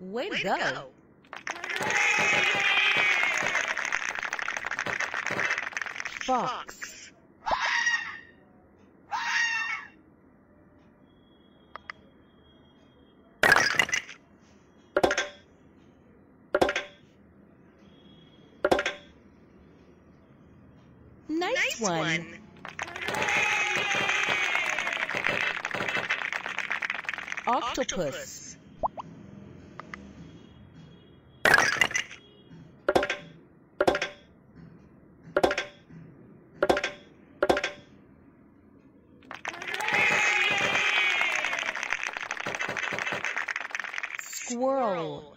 Way, to go. Fox. Nice, one. Octopus. Squirrel.